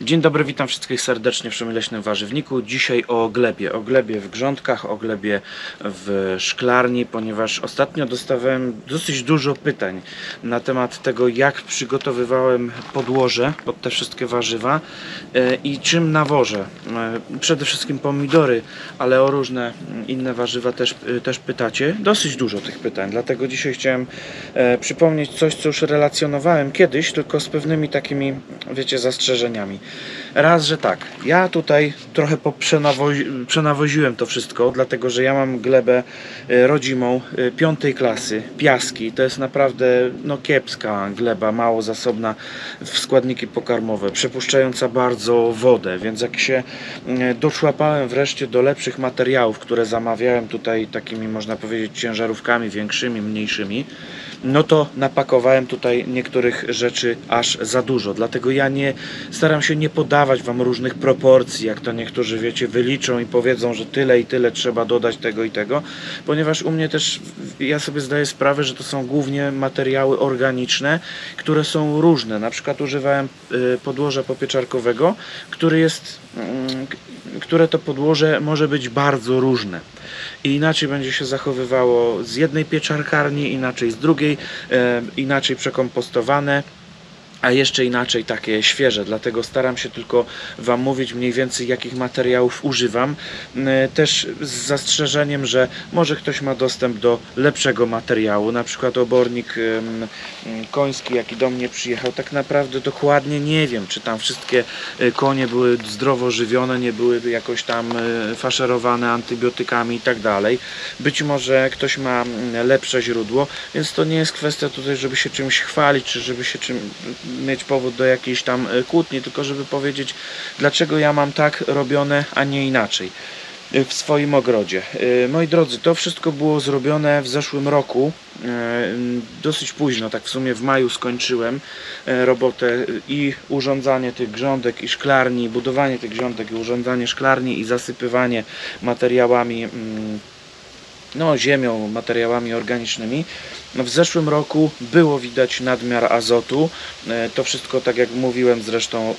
Dzień dobry, witam wszystkich serdecznie w Przemyleśnym Warzywniku. Dzisiaj o glebie, o glebie w grządkach, o glebie w szklarni, ponieważ ostatnio dostawałem dosyć dużo pytań na temat tego, jak przygotowywałem podłoże pod te wszystkie warzywa e, i czym nawożę. E, Przede wszystkim pomidory, ale o różne inne warzywa też, e, też pytacie. Dosyć dużo tych pytań, dlatego dzisiaj chciałem przypomnieć coś, co już relacjonowałem kiedyś, tylko z pewnymi takimi, wiecie, zastrzeżeniami. Raz, że tak, ja tutaj trochę przenawoziłem to wszystko, dlatego że ja mam glebę e, rodzimą e, piątej klasy, piaski. To jest naprawdę no, kiepska gleba, mało zasobna w składniki pokarmowe, przepuszczająca bardzo wodę, więc jak się e, doczłapałem wreszcie do lepszych materiałów, które zamawiałem tutaj takimi, można powiedzieć, ciężarówkami większymi, mniejszymi, no to napakowałem tutaj niektórych rzeczy aż za dużo. Dlatego ja nie staram się nie podawać wam różnych proporcji, jak to niektórzy wiecie, wyliczą i powiedzą, że tyle i tyle trzeba dodać tego i tego, ponieważ u mnie też ja sobie zdaję sprawę, że to są głównie materiały organiczne, które są różne. Na przykład używałem y, podłoża popieczarkowego, który jest, mm, które to podłoże może być bardzo różne i inaczej będzie się zachowywało z jednej pieczarkarni, inaczej z drugiej, e, inaczej przekompostowane. A jeszcze inaczej takie świeże, dlatego staram się tylko Wam mówić mniej więcej jakich materiałów używam. Też z zastrzeżeniem, że może ktoś ma dostęp do lepszego materiału, na przykład obornik koński, jaki do mnie przyjechał, tak naprawdę dokładnie nie wiem, czy tam wszystkie e, konie były zdrowo żywione, nie były jakoś tam e, faszerowane antybiotykami i tak dalej. Być może ktoś ma lepsze źródło, więc to nie jest kwestia tutaj, żeby się czymś chwalić, czy żeby się czym mieć powód do jakiejś tam e, kłótni, tylko żeby powiedzieć, dlaczego ja mam tak robione, a nie inaczej e, w swoim ogrodzie. E, Moi drodzy, to wszystko było zrobione w zeszłym roku. Dosyć późno, tak w sumie w maju skończyłem robotę i urządzanie tych grządek i szklarni, budowanie tych grządek i urządzanie szklarni i zasypywanie materiałami mm, no, ziemią, materiałami organicznymi. No, W zeszłym roku było widać nadmiar azotu. E, To wszystko, tak jak mówiłem, zresztą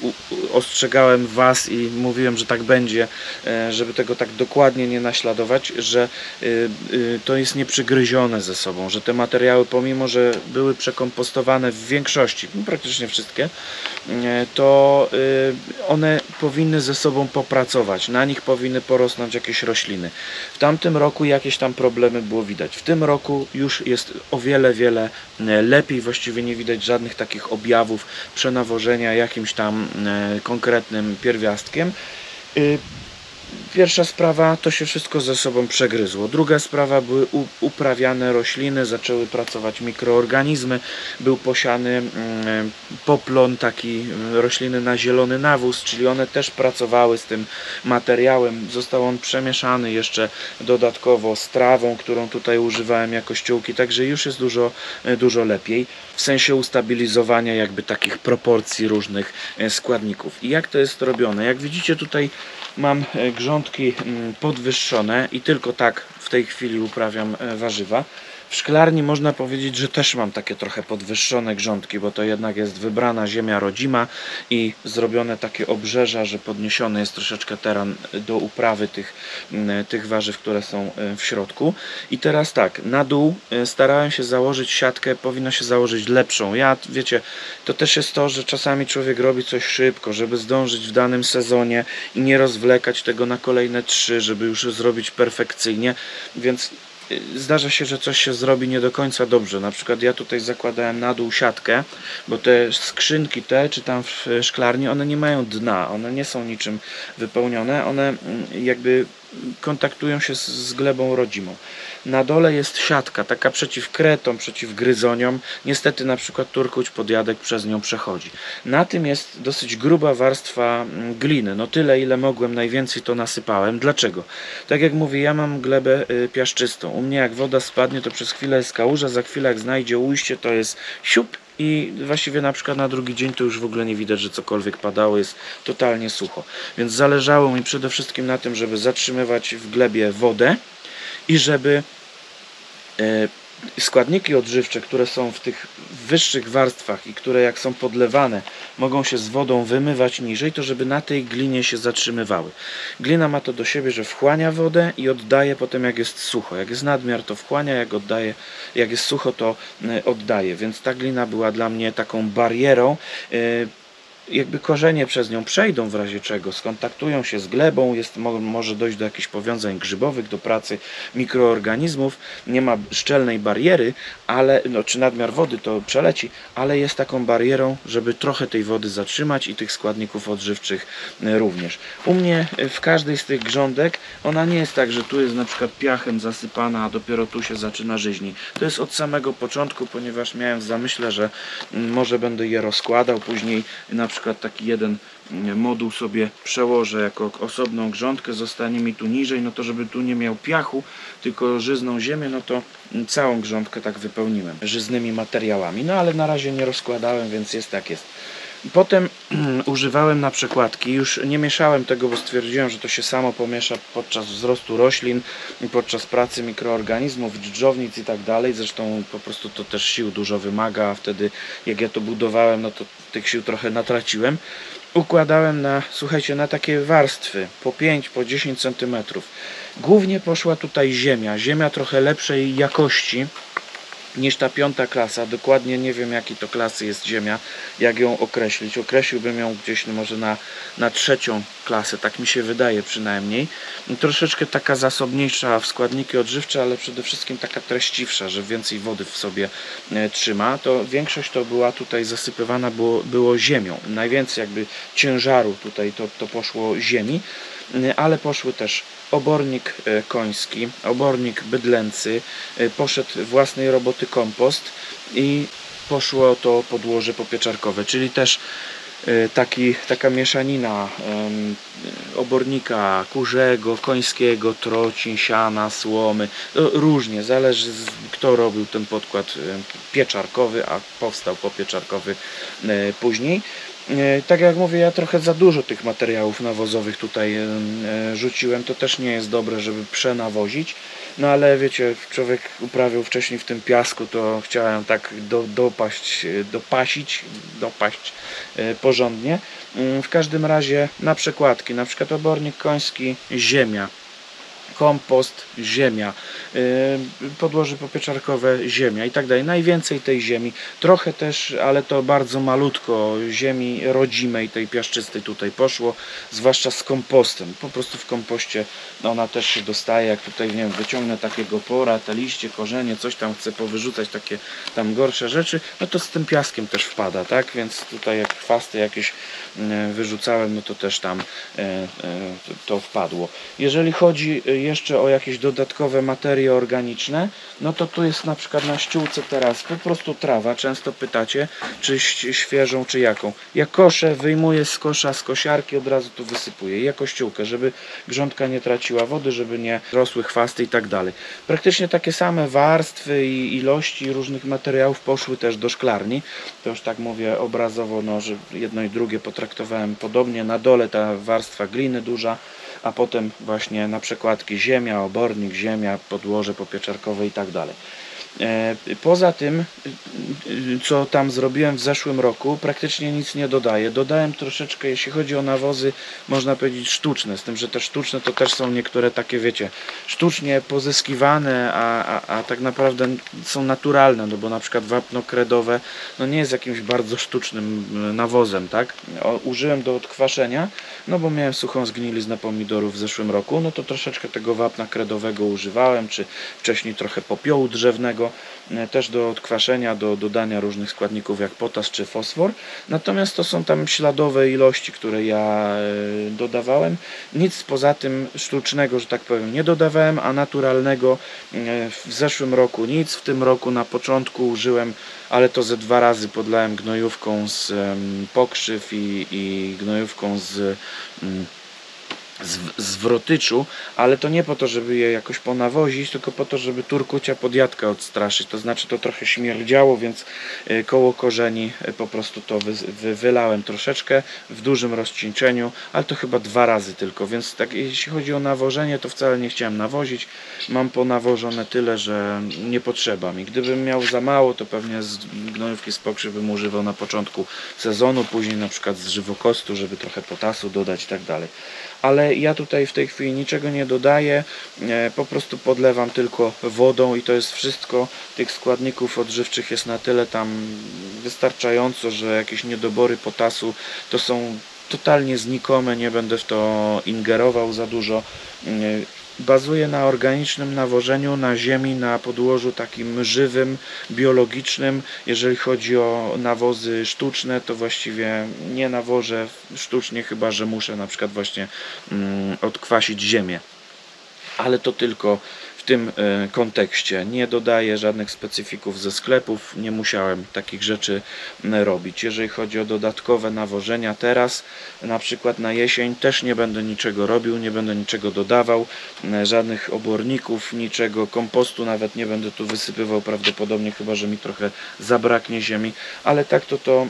ostrzegałem Was i mówiłem, że tak będzie, e, żeby tego tak dokładnie nie naśladować, że y, to jest nieprzygryzione ze sobą, że te materiały, pomimo że były przekompostowane w większości, no praktycznie wszystkie, e, to one powinny ze sobą popracować, na nich powinny porosnąć jakieś rośliny. W tamtym roku jakieś tam problemy było widać. W tym roku już jest o wiele, wiele e, lepiej. Właściwie nie widać żadnych takich objawów przenawożenia jakimś tam e, konkretnym pierwiastkiem. Pierwsza sprawa to się wszystko ze sobą przegryzło. Druga sprawa były uprawiane rośliny, zaczęły pracować mikroorganizmy, był posiany mm, poplon, taki mm, rośliny na zielony nawóz, czyli one też pracowały z tym materiałem. Został on przemieszany jeszcze dodatkowo z trawą, którą tutaj używałem jako ściółki, także już jest dużo, e, dużo lepiej w sensie ustabilizowania jakby takich proporcji różnych e, składników. I jak to jest robione? Jak widzicie tutaj mam e, grządki mm, podwyższone i tylko tak w tej chwili uprawiam e, warzywa. W szklarni można powiedzieć, że też mam takie trochę podwyższone grządki, bo to jednak jest wybrana ziemia rodzima i zrobione takie obrzeża, że podniesiony jest troszeczkę teren do uprawy tych, mm, tych warzyw, które są e, w środku. I teraz tak, na dół e, starałem się założyć siatkę, powinno się założyć lepszą. Ja, wiecie, to też jest to, że czasami człowiek robi coś szybko, żeby zdążyć w danym sezonie i nie rozwlekać tego na kolejne trzy, żeby już zrobić perfekcyjnie, więc zdarza się, że coś się zrobi nie do końca dobrze. Na przykład ja tutaj zakładałem na dół siatkę, bo te skrzynki te, czy tam w szklarni, one nie mają dna, one nie są niczym wypełnione, one mm, jakby kontaktują się z glebą rodzimą. Na dole jest siatka, taka przeciw kretom, przeciw gryzoniom. Niestety na przykład turkuć podjadek przez nią przechodzi. Na tym jest dosyć gruba warstwa mm, gliny. No tyle ile mogłem, najwięcej to nasypałem. Dlaczego? Tak jak mówię, ja mam glebę y, piaszczystą. U mnie jak woda spadnie, to przez chwilę jest kałuża, za chwilę jak znajdzie ujście, to jest siup i właściwie na przykład na drugi dzień to już w ogóle nie widać, że cokolwiek padało, jest totalnie sucho. Więc zależało mi przede wszystkim na tym, żeby zatrzymywać w glebie wodę i żeby e, składniki odżywcze, które są w tych wyższych warstwach i które jak są podlewane, mogą się z wodą wymywać niżej, to żeby na tej glinie się zatrzymywały. Glina ma to do siebie, że wchłania wodę i oddaje potem jak jest sucho. Jak jest nadmiar, to wchłania, jak oddaje, jak jest sucho, to y, oddaje. Więc ta glina była dla mnie taką barierą. Jakby korzenie przez nią przejdą w razie czego, skontaktują się z glebą, jest, mo, może dojść do jakichś powiązań grzybowych, do pracy mikroorganizmów, nie ma szczelnej bariery, ale, no, czy nadmiar wody to przeleci, ale jest taką barierą, żeby trochę tej wody zatrzymać i tych składników odżywczych e, również. U mnie e, w każdej z tych grządek, ona nie jest tak, że tu jest na przykład piachem zasypana, a dopiero tu się zaczyna żyźni. To jest od samego początku, ponieważ miałem w zamyśle, że mm, może będę je rozkładał, później na przykład taki jeden mm, moduł sobie przełożę jako osobną grządkę, zostanie mi tu niżej, no to żeby tu nie miał piachu, tylko żyzną ziemię, no to mm, całą grządkę tak wypełniłem żyznymi materiałami. No ale na razie nie rozkładałem, więc jest tak jest. Potem używałem na przekładki, już nie mieszałem tego, bo stwierdziłem, że to się samo pomiesza podczas wzrostu roślin podczas pracy mikroorganizmów, dżdżownic i tak dalej. Zresztą po prostu to też sił dużo wymaga, a wtedy jak ja to budowałem, no to tych sił trochę natraciłem. Układałem na, słuchajcie, na takie warstwy po 5, po 10 cm. Głównie poszła tutaj ziemia, ziemia trochę lepszej jakości niż ta piąta klasa. Dokładnie nie wiem jaki to klasy jest ziemia, jak ją określić. Określiłbym ją gdzieś no, może na, na trzecią klasę, tak mi się wydaje przynajmniej. Troszeczkę taka zasobniejsza w składniki odżywcze, ale przede wszystkim taka treściwsza, że więcej wody w sobie e, trzyma. To większość to była tutaj zasypywana było, było ziemią. Najwięcej jakby ciężaru tutaj to, to poszło ziemi, e, ale poszły też obornik e, koński, obornik bydlęcy, e, poszedł własnej roboty kompost i poszło to podłoże popieczarkowe, czyli też e, taki, taka mieszanina obornika kurzego, końskiego, troci, siana, słomy, no, różnie, zależy kto robił ten podkład pieczarkowy, a powstał popieczarkowy później. E, Tak jak mówię, ja trochę za dużo tych materiałów nawozowych tutaj e, rzuciłem. To też nie jest dobre, żeby przenawozić. No ale wiecie, człowiek uprawiał wcześniej w tym piasku, to chciałem tak do, dopaść, e, dopasić, dopaść porządnie. Mm, W każdym razie na przekładki, na przykład obornik koński, ziemia kompost, ziemia, yy, podłoże popieczarkowe, ziemia i tak dalej. Najwięcej tej ziemi, trochę też, ale to bardzo malutko ziemi rodzimej, tej piaszczystej tutaj poszło, zwłaszcza z kompostem. Po prostu w kompoście ona też się dostaje, jak tutaj, nie wiem, wyciągnę takiego pora, te liście, korzenie, coś tam chcę powyrzucać, takie tam gorsze rzeczy, no to z tym piaskiem też wpada, tak? Więc tutaj jak chwasty jakieś e, wyrzucałem, no to też tam e, to wpadło. Jeżeli chodzi jeszcze o jakieś dodatkowe materie organiczne, no to tu jest na przykład na ściółce teraz po prostu trawa. Często pytacie, czy świeżą, czy jaką. Ja koszę, wyjmuję z kosza, z kosiarki, od razu tu wysypuję. Jako ściółkę, żeby grządka nie traciła wody, żeby nie rosły chwasty i tak dalej. Praktycznie takie same warstwy i ilości różnych materiałów poszły też do szklarni. To już tak mówię obrazowo, no, że jedno i drugie potraktowałem podobnie. Na dole ta warstwa gliny duża, a potem właśnie na przekładki ziemia, obornik, ziemia, podłoże popieczarkowe i tak dalej. E, Poza tym, y, co tam zrobiłem w zeszłym roku, praktycznie nic nie dodaję. Dodałem troszeczkę, jeśli chodzi o nawozy, można powiedzieć sztuczne, z tym, że te sztuczne to też są niektóre takie, wiecie, sztucznie pozyskiwane, a, a, a tak naprawdę są naturalne, no bo na przykład wapno kredowe no nie jest jakimś bardzo sztucznym y, nawozem, tak? Użyłem do odkwaszenia, no bo miałem suchą zgniliznę pomidorów w zeszłym roku, no to troszeczkę tego wapna kredowego używałem, czy wcześniej trochę popiołu drzewnego, e, też do odkwaszenia, do dodania różnych składników jak potas czy fosfor. Natomiast to są tam śladowe ilości, które ja e, dodawałem. Nic poza tym sztucznego, że tak powiem, nie dodawałem, a naturalnego e, w zeszłym roku nic. W tym roku na początku użyłem, ale to ze dwa razy podlałem gnojówką z pokrzyw i, i gnojówką z mm, zw- zwrotyczu, ale to nie po to, żeby je jakoś ponawozić, tylko po to, żeby turkucia podjadka odstraszyć. To znaczy to trochę śmierdziało, więc y, koło korzeni y, po prostu to wy, wy, wylałem troszeczkę w dużym rozcieńczeniu, ale to chyba dwa razy tylko, więc tak jeśli chodzi o nawożenie, to wcale nie chciałem nawozić. Mam ponawożone tyle, że nie potrzeba mi. Gdybym miał za mało, to pewnie z gnojówki z pokrzy bym używał na początku sezonu, później na przykład z żywokostu, żeby trochę potasu dodać i tak dalej ale ja tutaj w tej chwili niczego nie dodaję, e, po prostu podlewam tylko wodą i to jest wszystko. Tych składników odżywczych jest na tyle tam wystarczająco, że jakieś niedobory potasu to są totalnie znikome, nie będę w to ingerował za dużo. E, Bazuję na organicznym nawożeniu na ziemi, na podłożu takim żywym, biologicznym. Jeżeli chodzi o nawozy sztuczne, to właściwie nie nawożę sztucznie, chyba że muszę na przykład właśnie mm, odkwasić ziemię. Ale to tylko tym e, kontekście. Nie dodaję żadnych specyfików ze sklepów, nie musiałem takich rzeczy robić. Jeżeli chodzi o dodatkowe nawożenia teraz, na przykład na jesień, też nie będę niczego robił, nie będę niczego dodawał, żadnych oborników, niczego, kompostu nawet nie będę tu wysypywał prawdopodobnie, chyba że mi trochę zabraknie ziemi, ale tak to to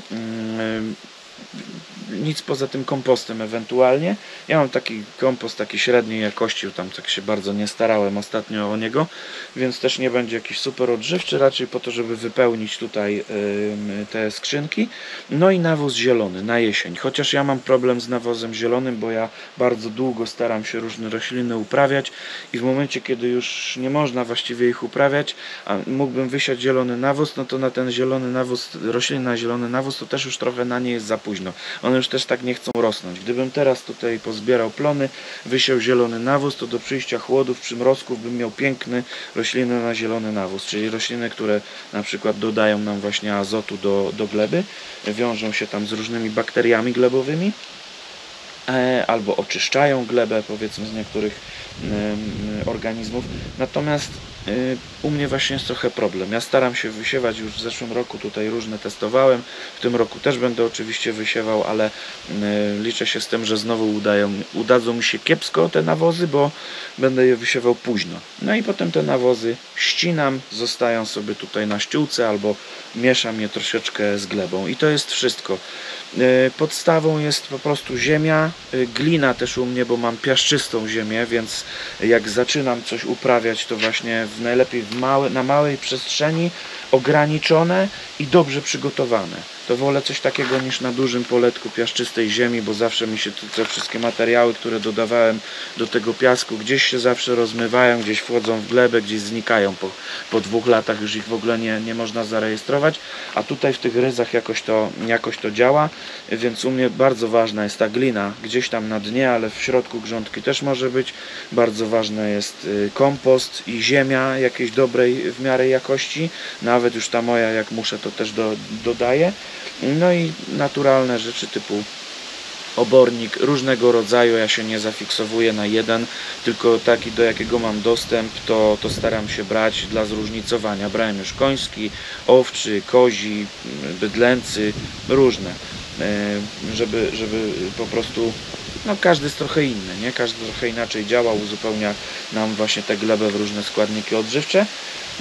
nic poza tym kompostem ewentualnie. Ja mam taki kompost taki średniej jakości, tam tak się bardzo nie starałem ostatnio o niego, więc też nie będzie jakiś super odżywczy, raczej po to, żeby wypełnić tutaj te skrzynki. No i nawóz zielony na jesień, chociaż ja mam problem z nawozem zielonym, bo ja bardzo długo staram się różne rośliny uprawiać i w momencie, kiedy już nie można właściwie ich uprawiać, a mógłbym wysiać zielony nawóz, no to na ten zielony nawóz, rośliny na zielony nawóz, to też już trochę na nie jest za późno. One już też tak nie chcą rosnąć. Gdybym teraz tutaj pozbierał plony, wysiał zielony nawóz, to do przyjścia chłodów, przymrozków bym miał piękny rośliny na zielony nawóz, czyli rośliny, które na przykład dodają nam właśnie azotu do, do gleby, wiążą się tam z różnymi bakteriami glebowymi, e, albo oczyszczają glebę powiedzmy z niektórych organizmów. Natomiast u mnie właśnie jest trochę problem. Ja staram się wysiewać już w zeszłym roku tutaj różne testowałem. W tym roku też będę oczywiście wysiewał, ale y, liczę się z tym, że znowu udają, udadzą mi się kiepsko te nawozy, bo będę je wysiewał późno. No i potem te nawozy ścinam, zostają sobie tutaj na ściółce albo mieszam je troszeczkę z glebą i to jest wszystko. Y, Podstawą jest po prostu ziemia, y, glina też u mnie, bo mam piaszczystą ziemię, więc jak zaczynam coś uprawiać, to właśnie w najlepiej w małe, na małej przestrzeni, ograniczone i dobrze przygotowane. To wolę coś takiego niż na dużym poletku piaszczystej ziemi, bo zawsze mi się te, wszystkie materiały, które dodawałem do tego piasku, gdzieś się zawsze rozmywają, gdzieś wchodzą w glebę, gdzieś znikają po, po dwóch latach, już ich w ogóle nie, nie można zarejestrować, a tutaj w tych ryzach jakoś to, jakoś to działa, więc u mnie bardzo ważna jest ta glina, gdzieś tam na dnie, ale w środku grządki też może być. Bardzo ważny jest y, kompost i ziemia jakiejś dobrej w miarę jakości, nawet już ta moja, jak muszę, to też do, dodaję. No i naturalne rzeczy typu obornik różnego rodzaju, ja się nie zafiksowuję na jeden, tylko taki do jakiego mam dostęp, to, to staram się brać dla zróżnicowania. Brałem już koński, owczy, kozi, bydlęcy, różne, e, żeby, żeby po prostu no każdy jest trochę inny, nie? Każdy trochę inaczej działa, uzupełnia nam właśnie te glebę w różne składniki odżywcze.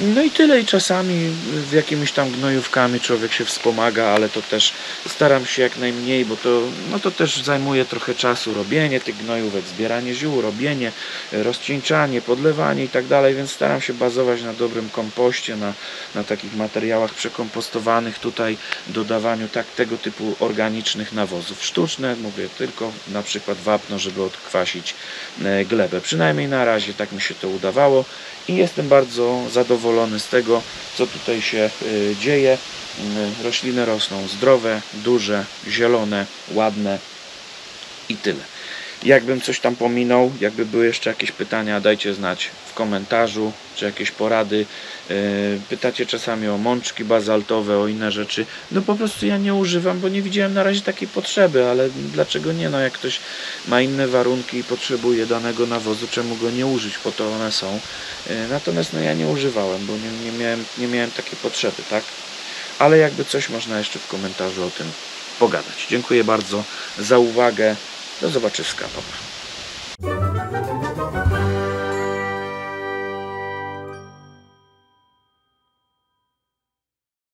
No i tyle i czasami z jakimiś tam gnojówkami człowiek się wspomaga, ale to też staram się jak najmniej, bo to, no to też zajmuje trochę czasu robienie tych gnojówek, zbieranie ziół, robienie, rozcieńczanie, podlewanie i tak dalej, więc staram się bazować na dobrym kompoście, na, na takich materiałach przekompostowanych, tutaj dodawaniu tak tego typu organicznych nawozów. Sztuczne, mówię tylko na przykład wapno, żeby odkwasić e, glebę. Przynajmniej na razie tak mi się to udawało i jestem bardzo zadowolony z tego, co tutaj się y, dzieje. Y, Rośliny rosną zdrowe, duże, zielone, ładne i tyle. Jakbym coś tam pominął, jakby były jeszcze jakieś pytania, dajcie znać w komentarzu, czy jakieś porady. Yy, Pytacie czasami o mączki bazaltowe, o inne rzeczy. No po prostu ja nie używam, bo nie widziałem na razie takiej potrzeby, ale dlaczego nie? No jak ktoś ma inne warunki i potrzebuje danego nawozu, czemu go nie użyć? Po to one są. Yy, Natomiast no ja nie używałem, bo nie, nie, miałem, nie miałem takiej potrzeby, tak? Ale jakby coś można jeszcze w komentarzu o tym pogadać. Dziękuję bardzo za uwagę. Do zobaczyska. Pa.